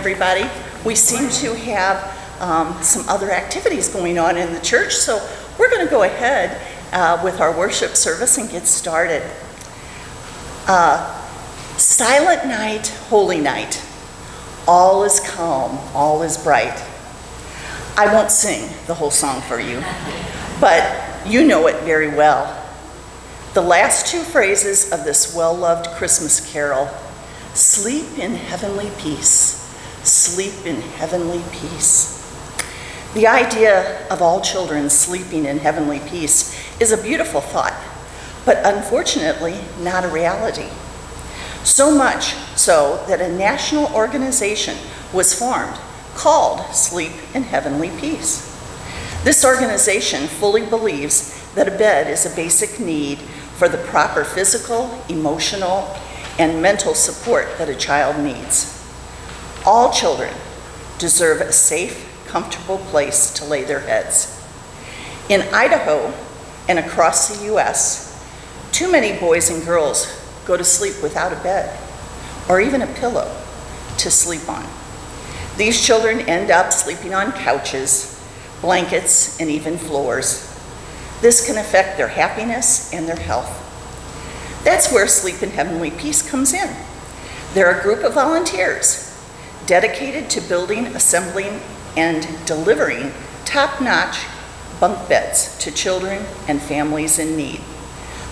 Everybody. We seem to have um, some other activities going on in the church, so we're going to go ahead uh, with our worship service and get started. Uh, Silent night, holy night. All is calm, all is bright. I won't sing the whole song for you, but you know it very well. The last two phrases of this well loved Christmas carol sleep in heavenly peace, sleep in heavenly peace. The idea of all children sleeping in heavenly peace is a beautiful thought, but unfortunately not a reality. So much so that a national organization was formed called Sleep in Heavenly Peace. This organization fully believes that a bed is a basic need for the proper physical, emotional, and mental support that a child needs. All children deserve a safe, comfortable place to lay their heads. In Idaho and across the U.S., too many boys and girls go to sleep without a bed or even a pillow to sleep on. These children end up sleeping on couches, blankets, and even floors. This can affect their happiness and their health. That's where Sleep in Heavenly Peace comes in. They're a group of volunteers dedicated to building, assembling, and delivering top notch bunk beds to children and families in need.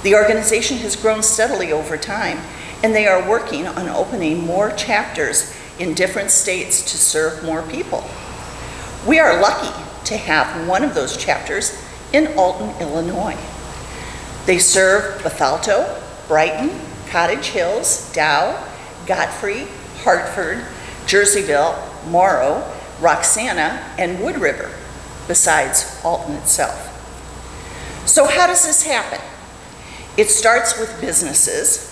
The organization has grown steadily over time, and they are working on opening more chapters in different states to serve more people. We are lucky to have one of those chapters in Alton, Illinois. They serve Bethalto, Brighton, Cottage Hills, Dow, Godfrey, Hartford, Jerseyville, Moro, Roxana, and Wood River, besides Alton itself. So how does this happen? It starts with businesses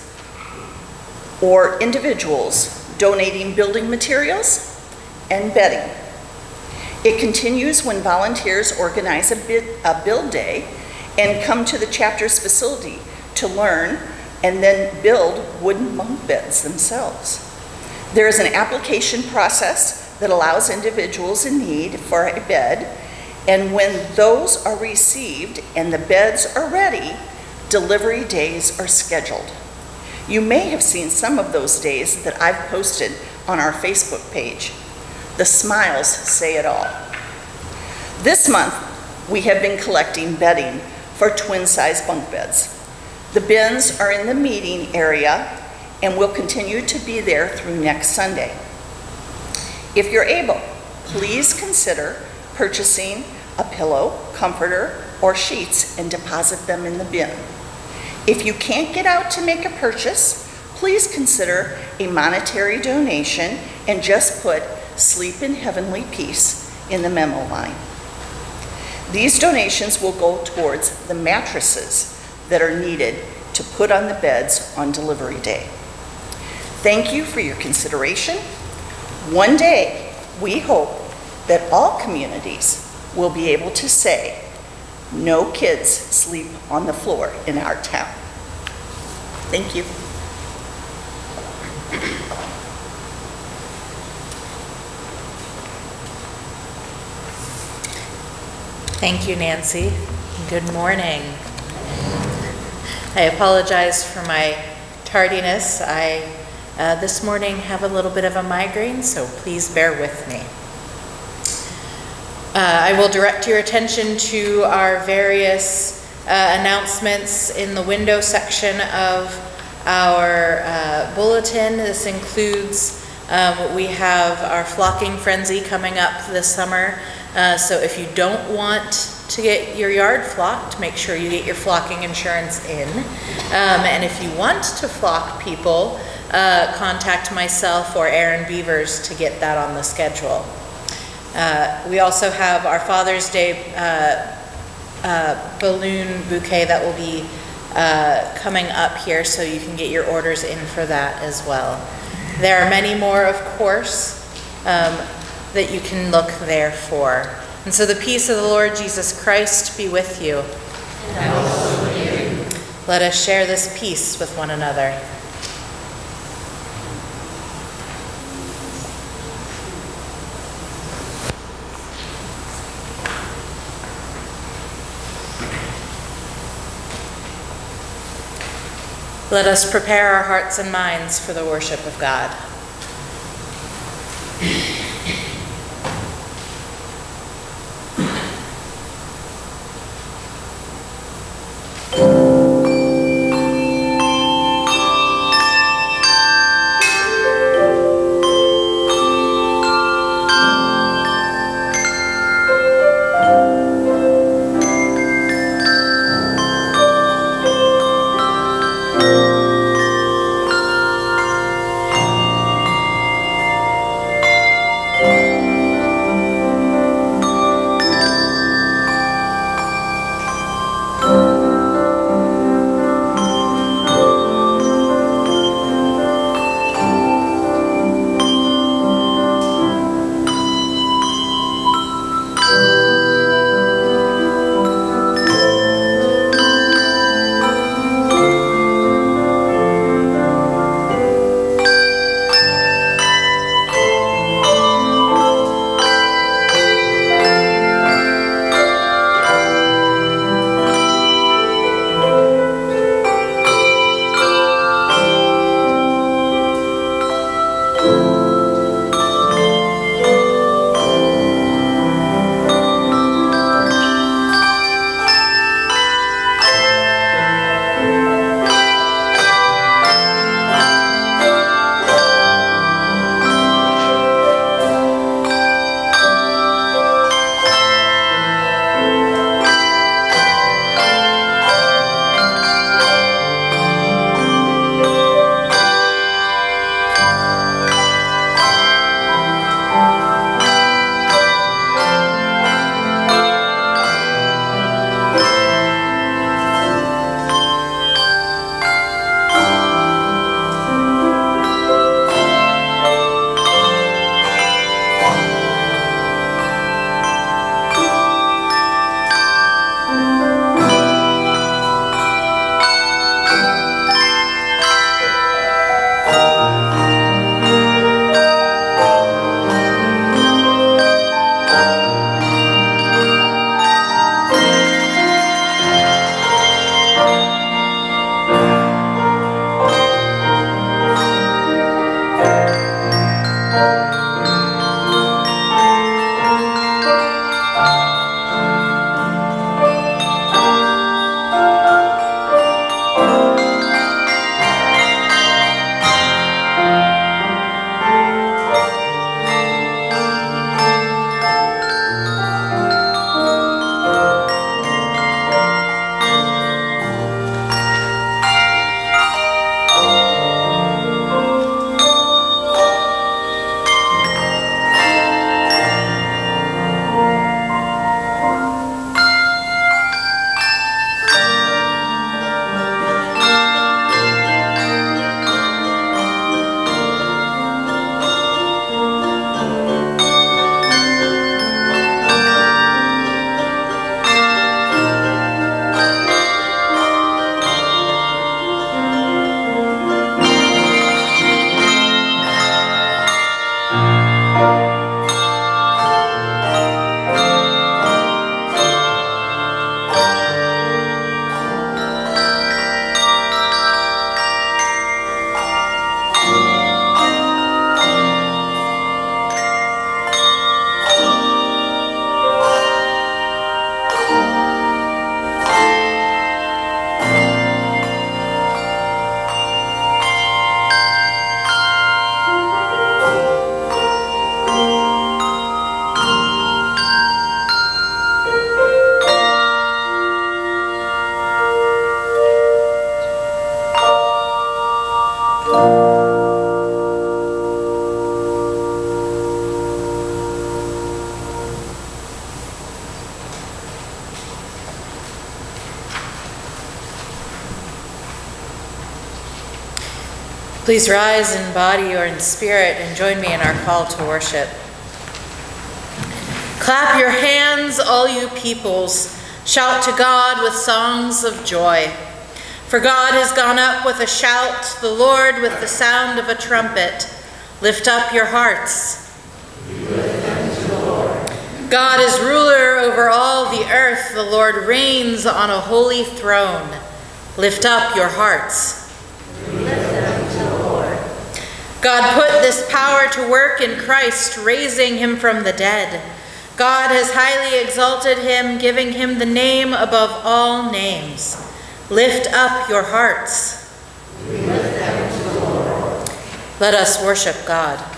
or individuals donating building materials and bedding. It continues when volunteers organize a, bid, a build day and come to the chapter's facility to learn and then build wooden bunk beds themselves. There is an application process that allows individuals in need for a bed, and when those are received and the beds are ready, delivery days are scheduled. You may have seen some of those days that I've posted on our Facebook page. The smiles say it all. This month, we have been collecting bedding for twin size bunk beds. The bins are in the meeting area and will continue to be there through next Sunday. If you're able, please consider purchasing a pillow, comforter, or sheets and deposit them in the bin. If you can't get out to make a purchase, please consider a monetary donation and just put Sleep in Heavenly Peace in the memo line. These donations will go towards the mattresses that are needed to put on the beds on delivery day. Thank you for your consideration. One day, we hope that all communities will be able to say, no kids sleep on the floor in our town. Thank you. Thank you, Nancy. Good morning. I apologize for my tardiness. I uh, this morning have a little bit of a migraine, so please bear with me. Uh, I will direct your attention to our various uh, announcements in the window section of our uh, bulletin. This includes um, we have our flocking frenzy coming up this summer. Uh, so if you don't want to get your yard flocked, make sure you get your flocking insurance in. Um, and if you want to flock people, uh, contact myself or Aaron Beavers to get that on the schedule. Uh, we also have our Father's Day uh, uh, balloon bouquet that will be uh, coming up here, so you can get your orders in for that as well. There are many more, of course, um, that you can look there for. And so the peace of the Lord Jesus Christ be with you. with you. Let us share this peace with one another. Let us prepare our hearts and minds for the worship of God. Please rise in body or in spirit and join me in our call to worship. Clap your hands, all you peoples. Shout to God with songs of joy. For God has gone up with a shout, the Lord with the sound of a trumpet. Lift up your hearts. God is ruler over all the earth. The Lord reigns on a holy throne. Lift up your hearts. God put this power to work in Christ, raising him from the dead. God has highly exalted him, giving him the name above all names. Lift up your hearts. Let us worship God.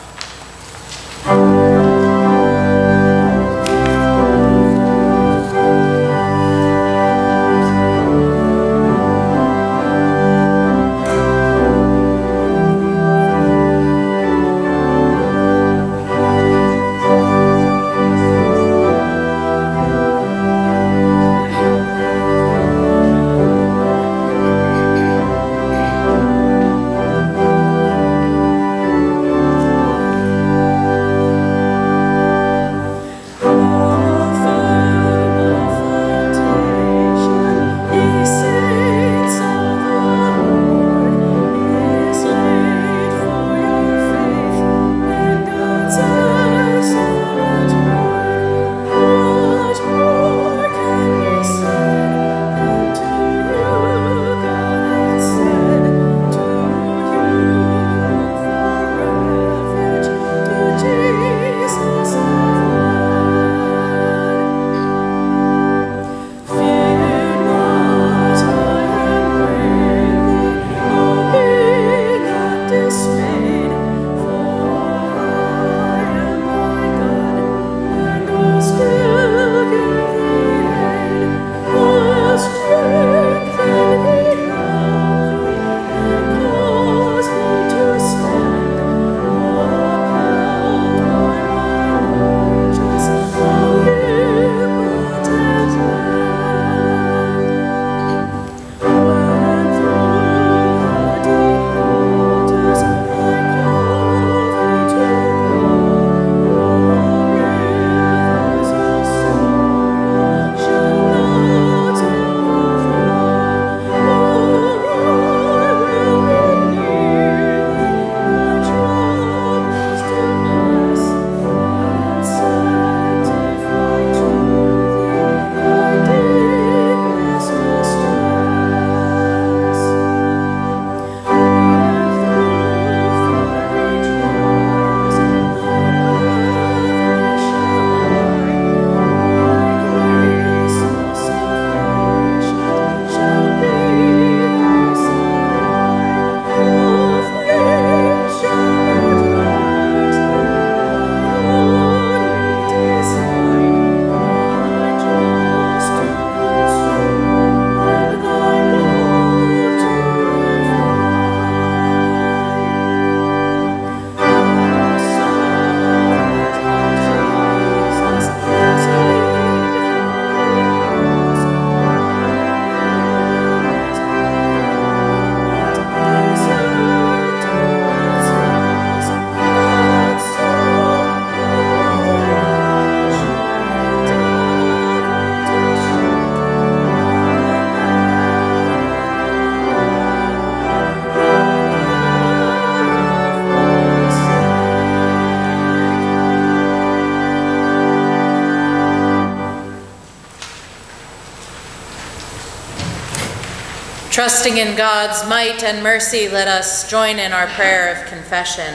Trusting in God's might and mercy, let us join in our prayer of confession.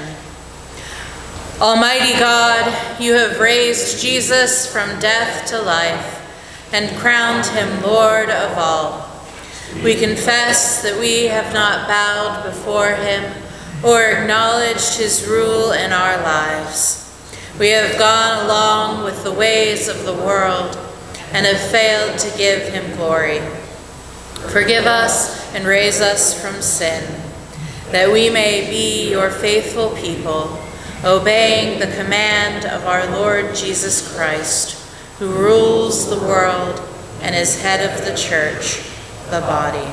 Almighty God, you have raised Jesus from death to life and crowned him Lord of all. We confess that we have not bowed before him or acknowledged his rule in our lives. We have gone along with the ways of the world and have failed to give him glory. Forgive us and raise us from sin, that we may be your faithful people, obeying the command of our Lord Jesus Christ, who rules the world and is head of the church, the body.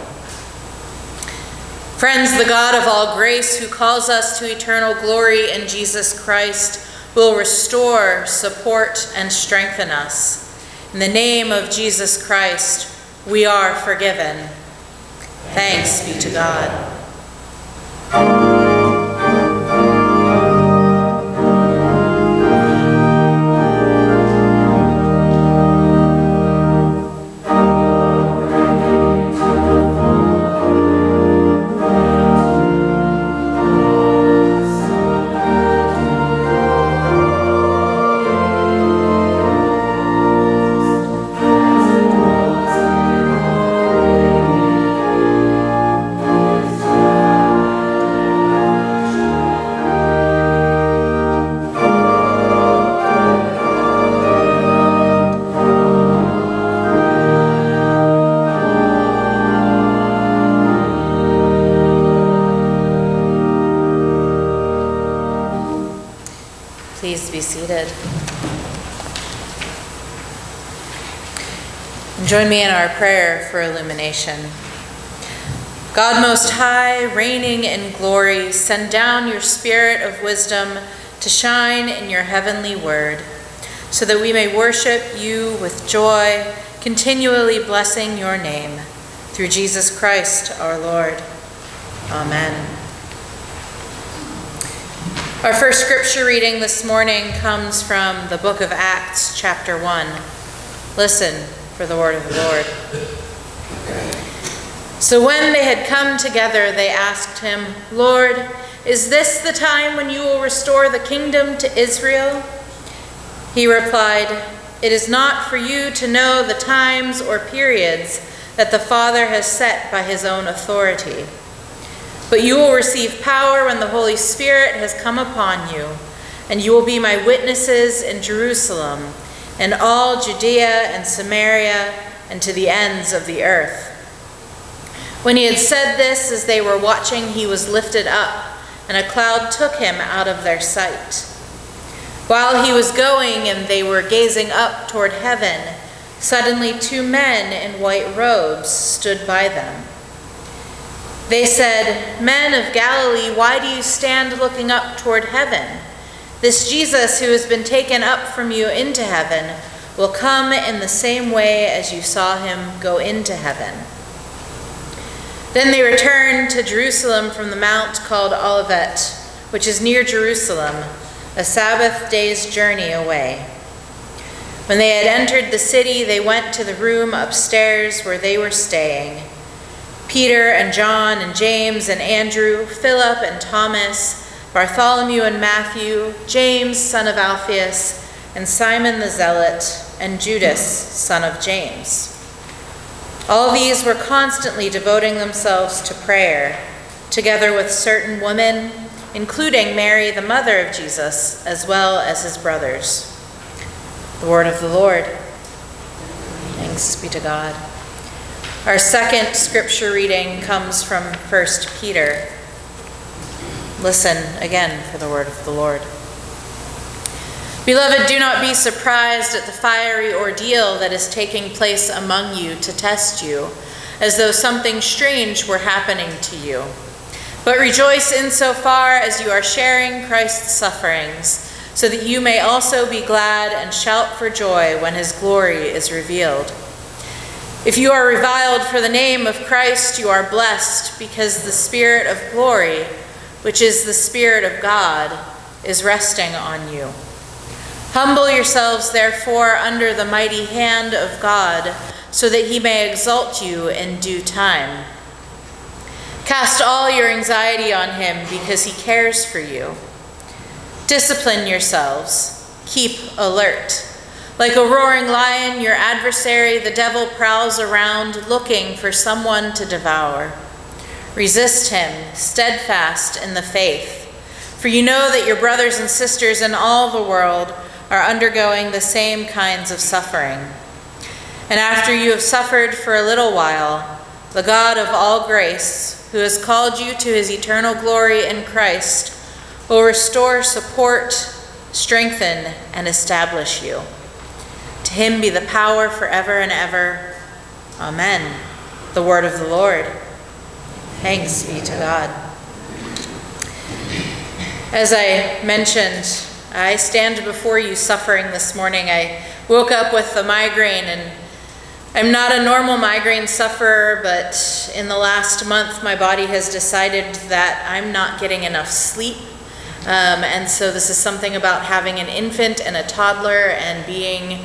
Friends, the God of all grace, who calls us to eternal glory in Jesus Christ, will restore, support, and strengthen us. In the name of Jesus Christ, we are forgiven. Thanks be to God. Join me in our prayer for illumination. God Most High, reigning in glory, send down your spirit of wisdom to shine in your heavenly word, so that we may worship you with joy, continually blessing your name. Through Jesus Christ our Lord. Amen. Our first scripture reading this morning comes from the book of Acts, chapter 1. Listen for the word of the Lord. So when they had come together, they asked him, Lord, is this the time when you will restore the kingdom to Israel? He replied, It is not for you to know the times or periods that the Father has set by his own authority. But you will receive power when the Holy Spirit has come upon you, and you will be my witnesses in Jerusalem, and all Judea and Samaria, and to the ends of the earth. When he had said this, as they were watching, he was lifted up, and a cloud took him out of their sight. While he was going and they were gazing up toward heaven, suddenly two men in white robes stood by them. They said, Men of Galilee, why do you stand looking up toward heaven? This Jesus who has been taken up from you into heaven will come in the same way as you saw him go into heaven. Then they returned to Jerusalem from the mount called Olivet, which is near Jerusalem, a Sabbath day's journey away. When they had entered the city, they went to the room upstairs where they were staying. Peter and John and James and Andrew, Philip and Thomas, Bartholomew and Matthew, James, son of Alphaeus, and Simon the Zealot, and Judas, son of James. All these were constantly devoting themselves to prayer, together with certain women, including Mary, the mother of Jesus, as well as his brothers. The word of the Lord. Thanks be to God. Our second scripture reading comes from 1 Peter. Listen again for the word of the Lord. Beloved, do not be surprised at the fiery ordeal that is taking place among you to test you, as though something strange were happening to you. But rejoice insofar as you are sharing Christ's sufferings, so that you may also be glad and shout for joy when his glory is revealed. If you are reviled for the name of Christ, you are blessed, because the Spirit of glory, which is the Spirit of God, is resting on you. Humble yourselves, therefore, under the mighty hand of God, so that he may exalt you in due time. Cast all your anxiety on him, because he cares for you. Discipline yourselves. Keep alert. Like a roaring lion, your adversary, the devil, prowls around looking for someone to devour. Resist him, steadfast in the faith. For you know that your brothers and sisters in all the world are undergoing the same kinds of suffering. And after you have suffered for a little while, the God of all grace, who has called you to his eternal glory in Christ, will restore, support, strengthen, and establish you. To him be the power forever and ever. Amen. The word of the Lord. Thanks be to God. As I mentioned, I stand before you suffering this morning. I woke up with a migraine and I'm not a normal migraine sufferer, but in the last month my body has decided that I'm not getting enough sleep. Um, and so this is something about having an infant and a toddler and being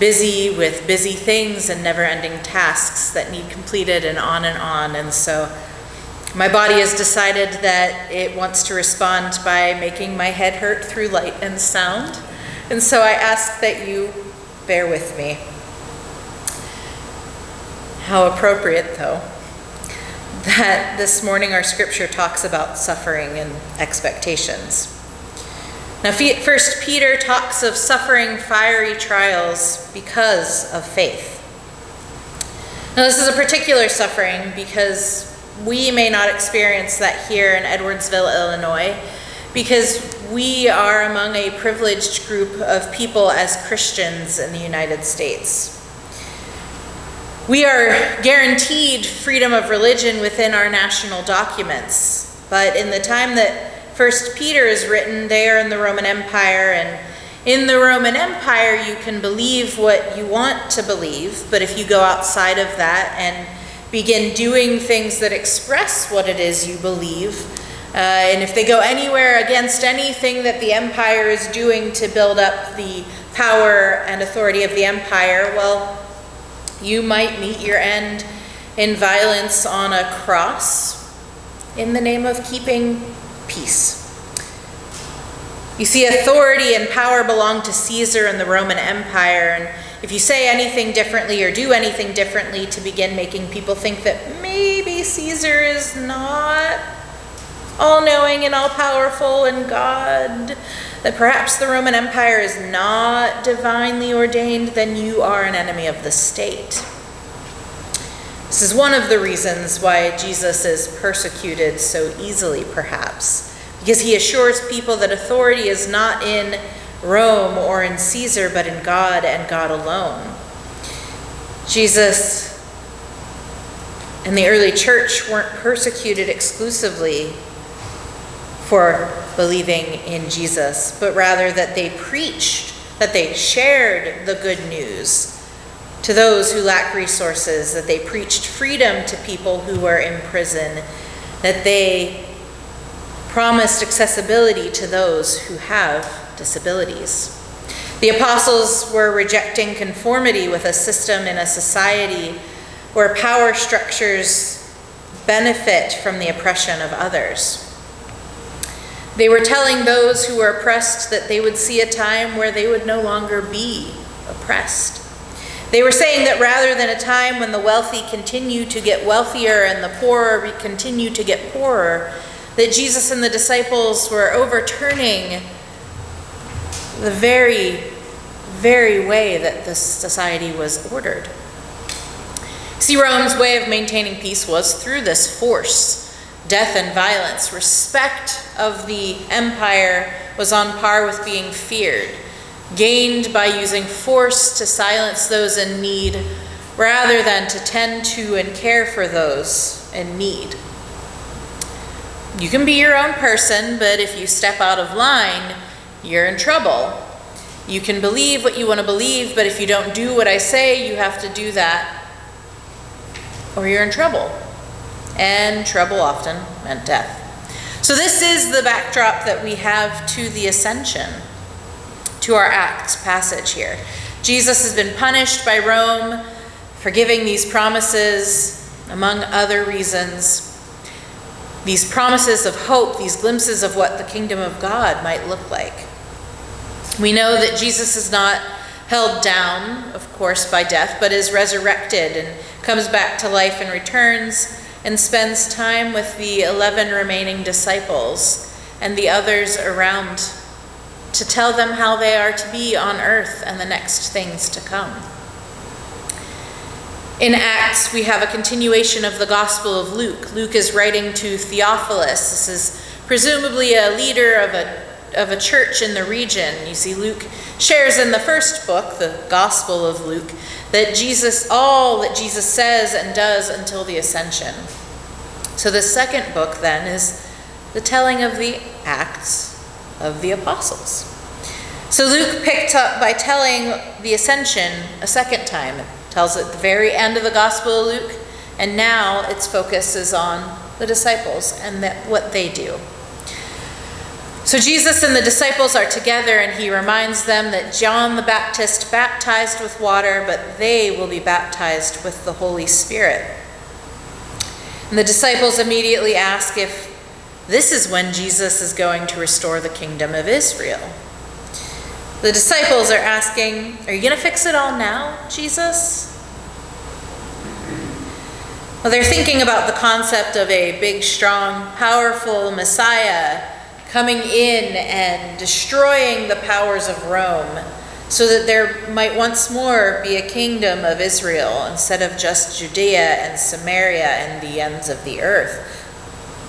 busy with busy things and never ending tasks that need completed and on and on. And so my body has decided that it wants to respond by making my head hurt through light and sound. And so I ask that you bear with me. How appropriate, though, that this morning our scripture talks about suffering and expectations. Now, first Peter talks of suffering fiery trials because of faith. Now, this is a particular suffering because we may not experience that here in Edwardsville, Illinois, because we are among a privileged group of people as Christians in the United States. We are guaranteed freedom of religion within our national documents, but in the time that First Peter is written, they are in the Roman Empire, and in the Roman Empire, you can believe what you want to believe, but if you go outside of that and begin doing things that express what it is you believe, uh, and if they go anywhere against anything that the empire is doing to build up the power and authority of the empire, well, you might meet your end in violence on a cross in the name of keeping peace. You see, authority and power belong to Caesar and the Roman Empire, and if you say anything differently or do anything differently to begin making people think that maybe Caesar is not all knowing and all powerful and God, that perhaps the Roman Empire is not divinely ordained, then you are an enemy of the state. This is one of the reasons why Jesus is persecuted so easily, perhaps because he assures people that authority is not in Rome or in Caesar, but in God and God alone. Jesus and the early church weren't persecuted exclusively for believing in Jesus, but rather that they preached, that they shared the good news to those who lack resources, that they preached freedom to people who were in prison, that they promised accessibility to those who have disabilities. The apostles were rejecting conformity with a system in a society where power structures benefit from the oppression of others. They were telling those who were oppressed that they would see a time where they would no longer be oppressed. They were saying that rather than a time when the wealthy continue to get wealthier and the poor continue to get poorer, that Jesus and the disciples were overturning the very, very way that this society was ordered. See, Rome's way of maintaining peace was through this force, death and violence. Respect of the empire was on par with being feared, gained by using force to silence those in need rather than to tend to and care for those in need. You can be your own person, but if you step out of line, you're in trouble. You can believe what you want to believe, but if you don't do what I say, you have to do that, or you're in trouble. And trouble often meant death. So, this is the backdrop that we have to the ascension, to our Acts passage here. Jesus has been punished by Rome for giving these promises, among other reasons these promises of hope, these glimpses of what the kingdom of God might look like. We know that Jesus is not held down, of course, by death, but is resurrected and comes back to life and returns and spends time with the 11 remaining disciples and the others around to tell them how they are to be on earth and the next things to come. In Acts, we have a continuation of the Gospel of Luke. Luke is writing to Theophilus. This is presumably a leader of a, of a church in the region. You see, Luke shares in the first book, the Gospel of Luke, that Jesus, all that Jesus says and does until the ascension. So the second book then is the telling of the Acts of the Apostles. So Luke picked up by telling the ascension a second time It tells at the very end of the Gospel of Luke, and now its focus is on the disciples and that, what they do. So Jesus and the disciples are together, and he reminds them that John the Baptist baptized with water, but they will be baptized with the Holy Spirit. And the disciples immediately ask if this is when Jesus is going to restore the kingdom of Israel. The disciples are asking, Are you going to fix it all now, Jesus? Well, they're thinking about the concept of a big, strong, powerful Messiah coming in and destroying the powers of Rome so that there might once more be a kingdom of Israel instead of just Judea and Samaria and the ends of the earth.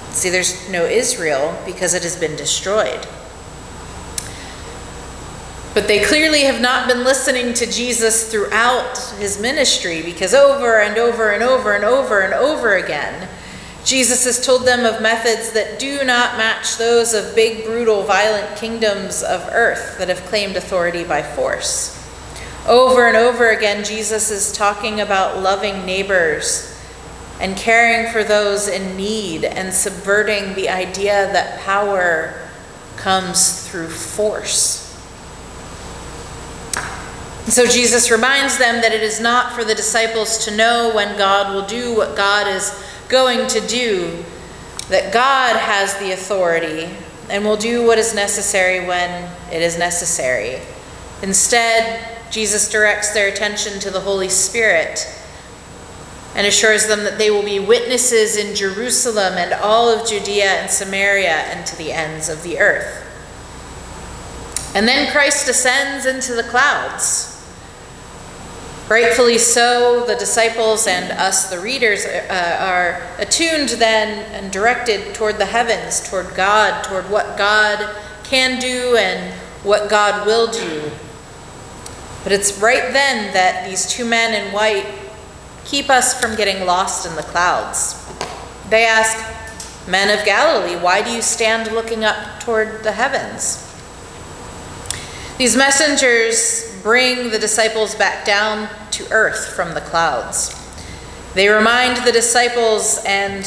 See, there's no Israel because it has been destroyed. But they clearly have not been listening to Jesus throughout his ministry because over and over and over and over and over again, Jesus has told them of methods that do not match those of big, brutal, violent kingdoms of earth that have claimed authority by force. Over and over again, Jesus is talking about loving neighbors and caring for those in need and subverting the idea that power comes through force. So Jesus reminds them that it is not for the disciples to know when God will do what God is going to do, that God has the authority and will do what is necessary when it is necessary. Instead, Jesus directs their attention to the Holy Spirit and assures them that they will be witnesses in Jerusalem and all of Judea and Samaria and to the ends of the earth. And then Christ descends into the clouds. Rightfully so, the disciples and us, the readers, uh, are attuned then and directed toward the heavens, toward God, toward what God can do and what God will do. But it's right then that these two men in white keep us from getting lost in the clouds. They ask, Men of Galilee, why do you stand looking up toward the heavens? These messengers bring the disciples back down to earth from the clouds. They remind the disciples and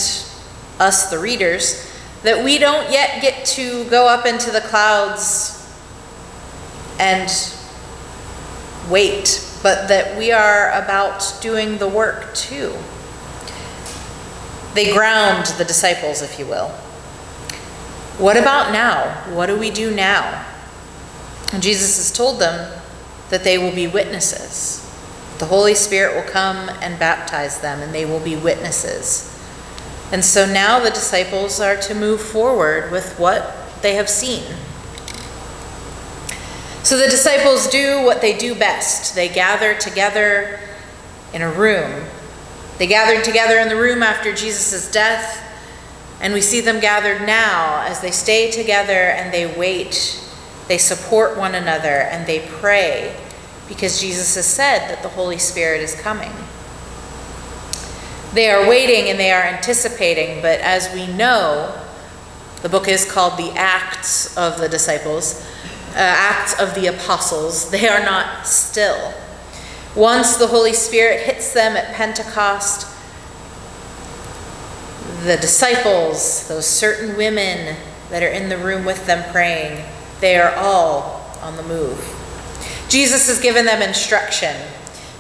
us, the readers, that we don't yet get to go up into the clouds and wait, but that we are about doing the work too. They ground the disciples, if you will. What about now? What do we do now? Jesus has told them that they will be witnesses. The Holy Spirit will come and baptize them, and they will be witnesses. And so now the disciples are to move forward with what they have seen. So the disciples do what they do best they gather together in a room. They gathered together in the room after Jesus' death, and we see them gathered now as they stay together and they wait they support one another and they pray because Jesus has said that the Holy Spirit is coming. They are waiting and they are anticipating, but as we know, the book is called the Acts of the Disciples, uh, Acts of the Apostles. They are not still. Once the Holy Spirit hits them at Pentecost, the disciples, those certain women that are in the room with them praying, they are all on the move. Jesus has given them instruction.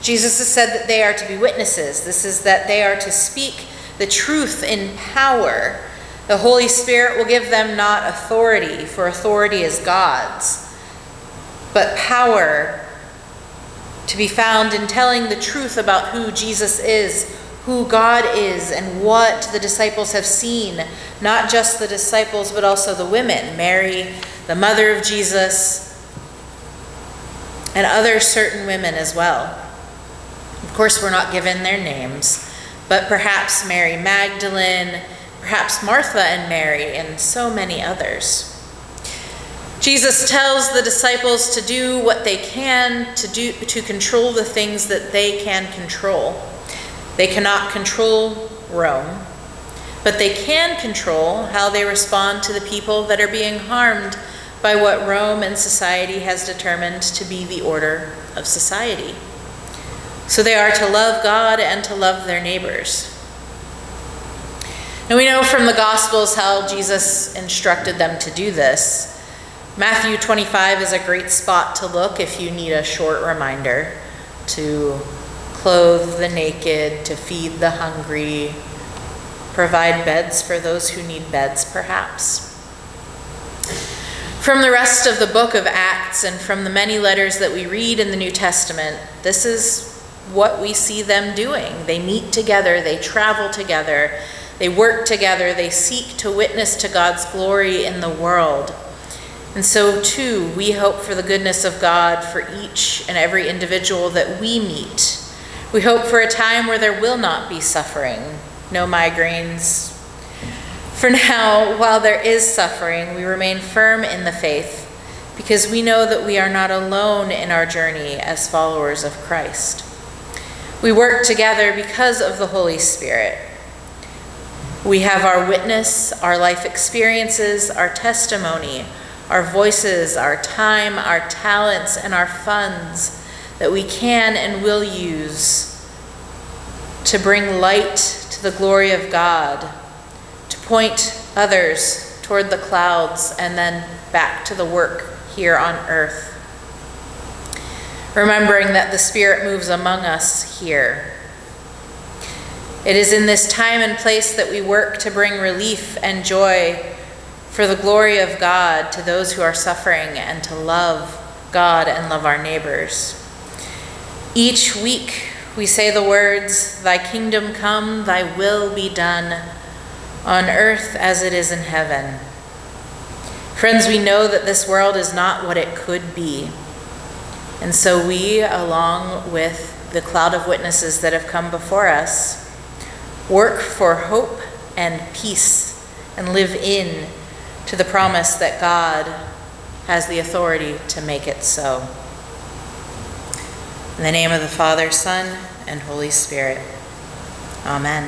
Jesus has said that they are to be witnesses. This is that they are to speak the truth in power. The Holy Spirit will give them not authority, for authority is God's, but power to be found in telling the truth about who Jesus is, who God is, and what the disciples have seen. Not just the disciples, but also the women Mary, the mother of Jesus, and other certain women as well. Of course, we're not given their names, but perhaps Mary Magdalene, perhaps Martha and Mary, and so many others. Jesus tells the disciples to do what they can to do to control the things that they can control. They cannot control Rome, but they can control how they respond to the people that are being harmed by what Rome and society has determined to be the order of society. So they are to love God and to love their neighbors. And we know from the Gospels how Jesus instructed them to do this. Matthew 25 is a great spot to look if you need a short reminder to clothe the naked, to feed the hungry, provide beds for those who need beds, perhaps. From the rest of the book of Acts and from the many letters that we read in the New Testament, this is what we see them doing. They meet together, they travel together, they work together, they seek to witness to God's glory in the world. And so, too, we hope for the goodness of God for each and every individual that we meet. We hope for a time where there will not be suffering, no migraines, For now, while there is suffering, we remain firm in the faith because we know that we are not alone in our journey as followers of Christ. We work together because of the Holy Spirit. We have our witness, our life experiences, our testimony, our voices, our time, our talents, and our funds that we can and will use to bring light to the glory of God to point others toward the clouds and then back to the work here on earth. Remembering that the Spirit moves among us here. It is in this time and place that we work to bring relief and joy for the glory of God to those who are suffering and to love God and love our neighbors. Each week we say the words, Thy kingdom come, Thy will be done on earth as it is in heaven. Friends, we know that this world is not what it could be. And so we, along with the cloud of witnesses that have come before us, work for hope and peace and live in to the promise that God has the authority to make it so. In the name of the Father, Son, and Holy Spirit. Amen.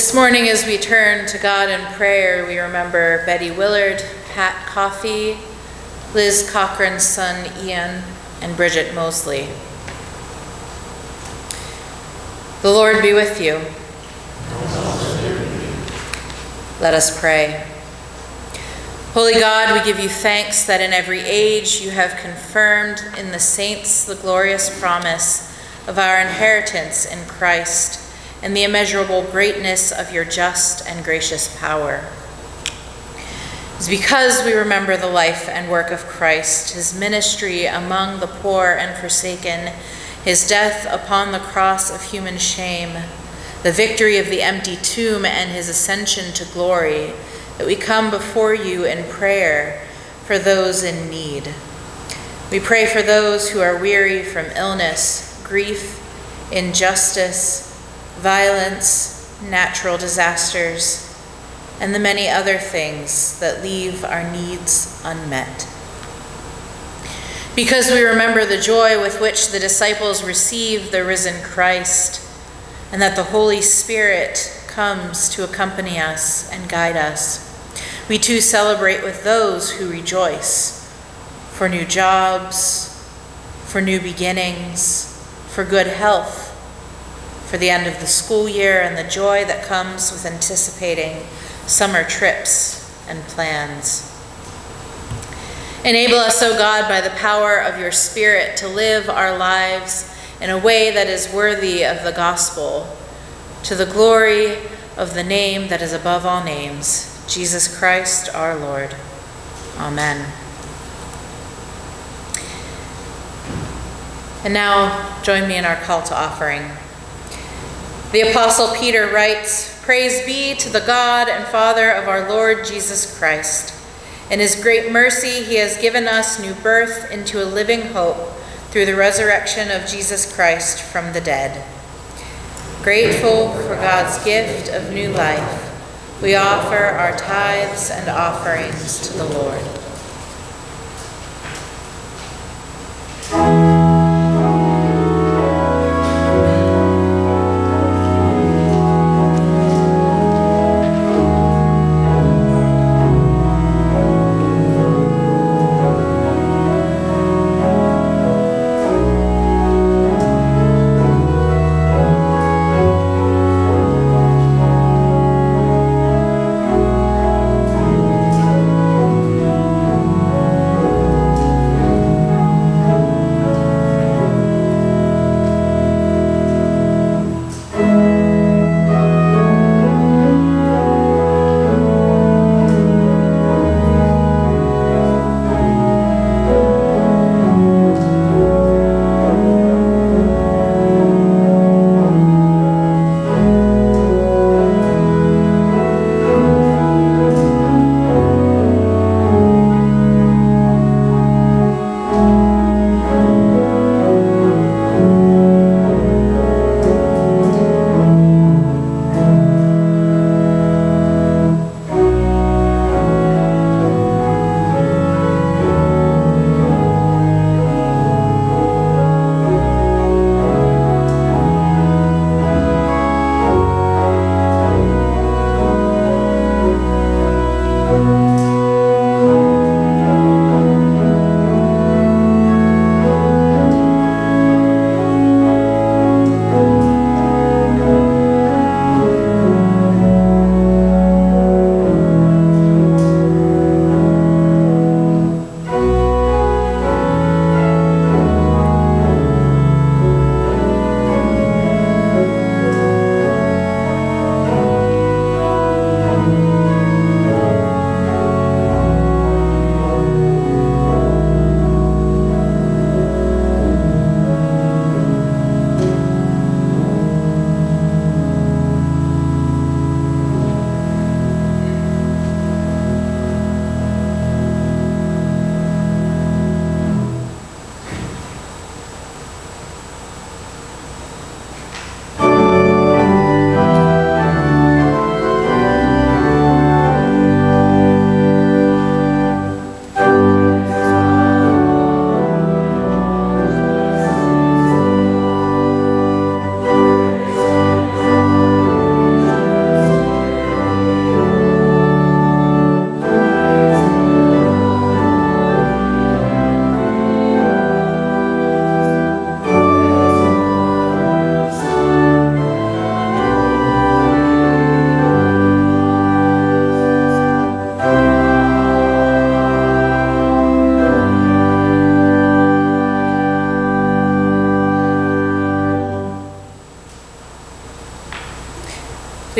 This morning, as we turn to God in prayer, we remember Betty Willard, Pat Coffey, Liz Cochran's son Ian, and Bridget Mosley. The Lord be with you. Let us pray. Holy God, we give you thanks that in every age you have confirmed in the saints the glorious promise of our inheritance in Christ and the immeasurable greatness of your just and gracious power. It's because we remember the life and work of Christ, his ministry among the poor and forsaken, his death upon the cross of human shame, the victory of the empty tomb, and his ascension to glory, that we come before you in prayer for those in need. We pray for those who are weary from illness, grief, injustice, violence, natural disasters, and the many other things that leave our needs unmet. Because we remember the joy with which the disciples received the risen Christ, and that the Holy Spirit comes to accompany us and guide us, we too celebrate with those who rejoice for new jobs, for new beginnings, for good health, for the end of the school year and the joy that comes with anticipating summer trips and plans. Enable us, O God, by the power of your Spirit, to live our lives in a way that is worthy of the gospel, to the glory of the name that is above all names, Jesus Christ our Lord. Amen. And now join me in our call to offering. The Apostle Peter writes, Praise be to the God and Father of our Lord Jesus Christ. In his great mercy, he has given us new birth into a living hope through the resurrection of Jesus Christ from the dead. Grateful for God's gift of new life, we offer our tithes and offerings to the Lord.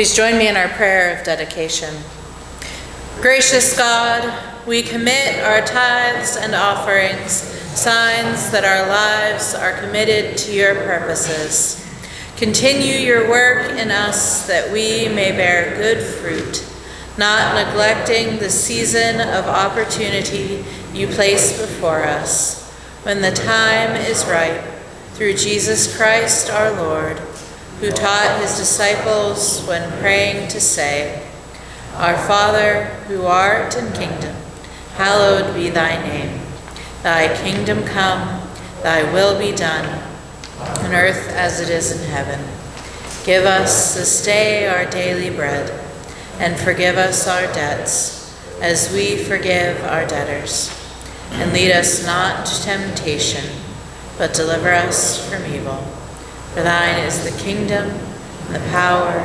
Please join me in our prayer of dedication. Gracious God, we commit our tithes and offerings, signs that our lives are committed to your purposes. Continue your work in us that we may bear good fruit, not neglecting the season of opportunity you place before us. When the time is ripe, through Jesus Christ our Lord, who taught his disciples when praying to say, Our Father, who art in kingdom, hallowed be thy name. Thy kingdom come, thy will be done, on earth as it is in heaven. Give us this day our daily bread, and forgive us our debts, as we forgive our debtors. And lead us not to temptation, but deliver us from evil. For thine is the kingdom, the power,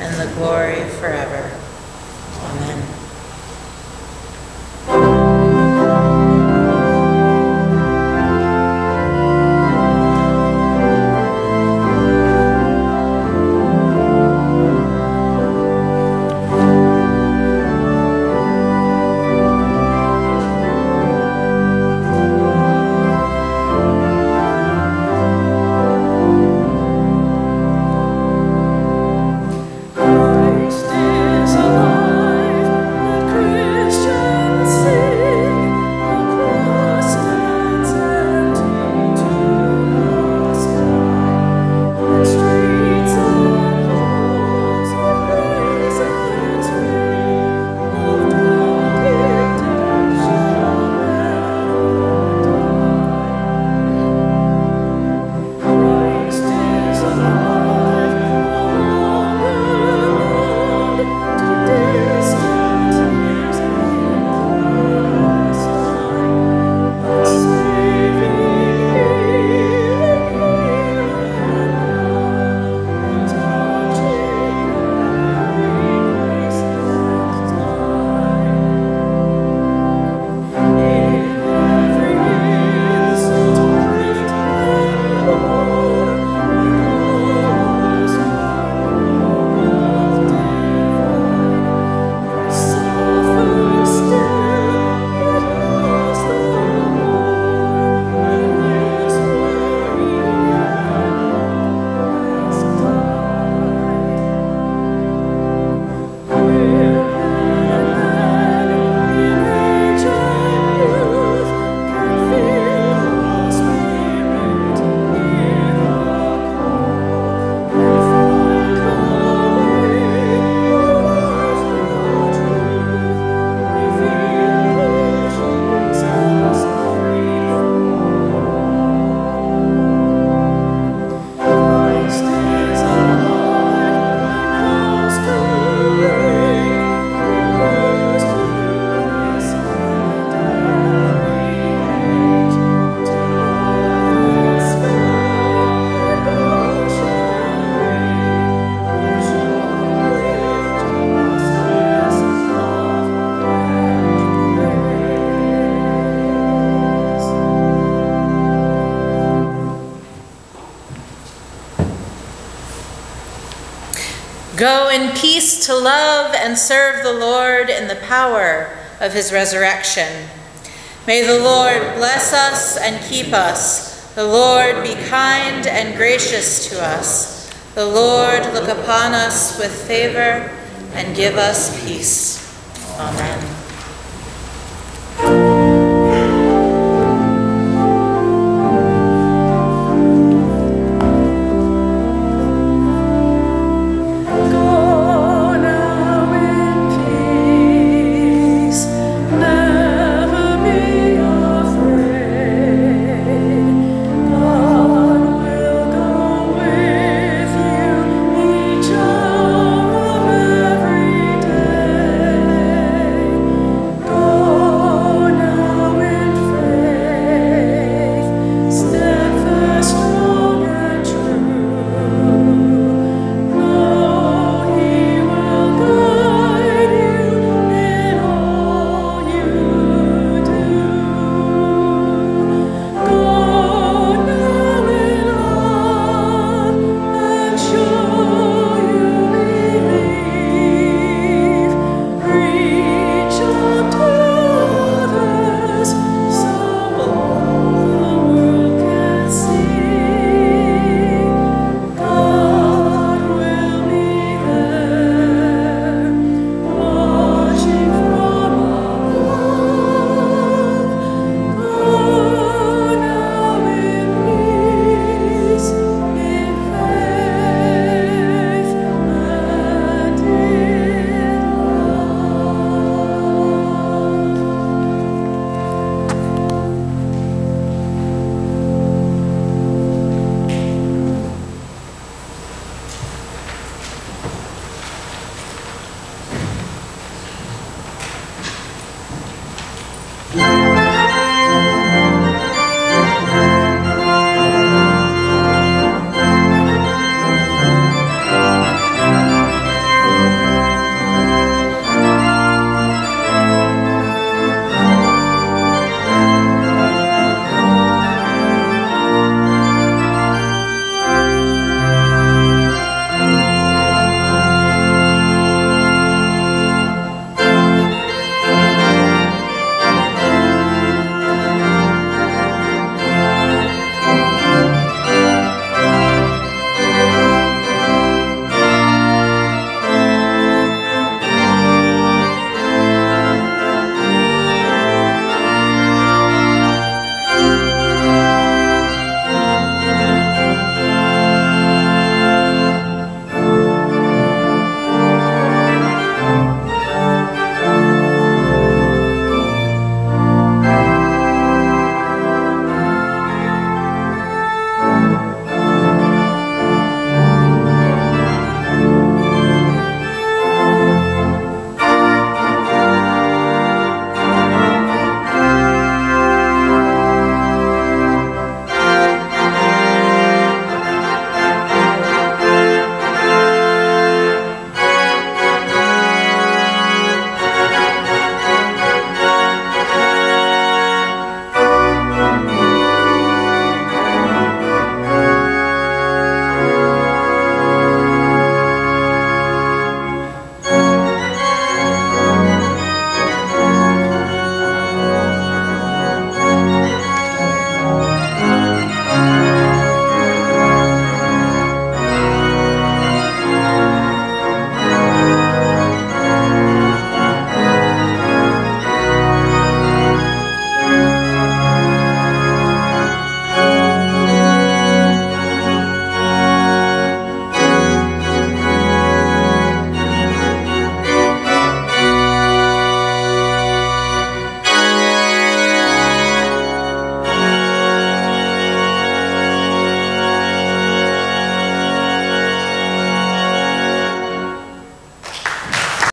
and the glory forever. Amen. To love and serve the Lord in the power of his resurrection. May the Lord bless us and keep us. The Lord be kind and gracious to us. The Lord look upon us with favor and give us peace.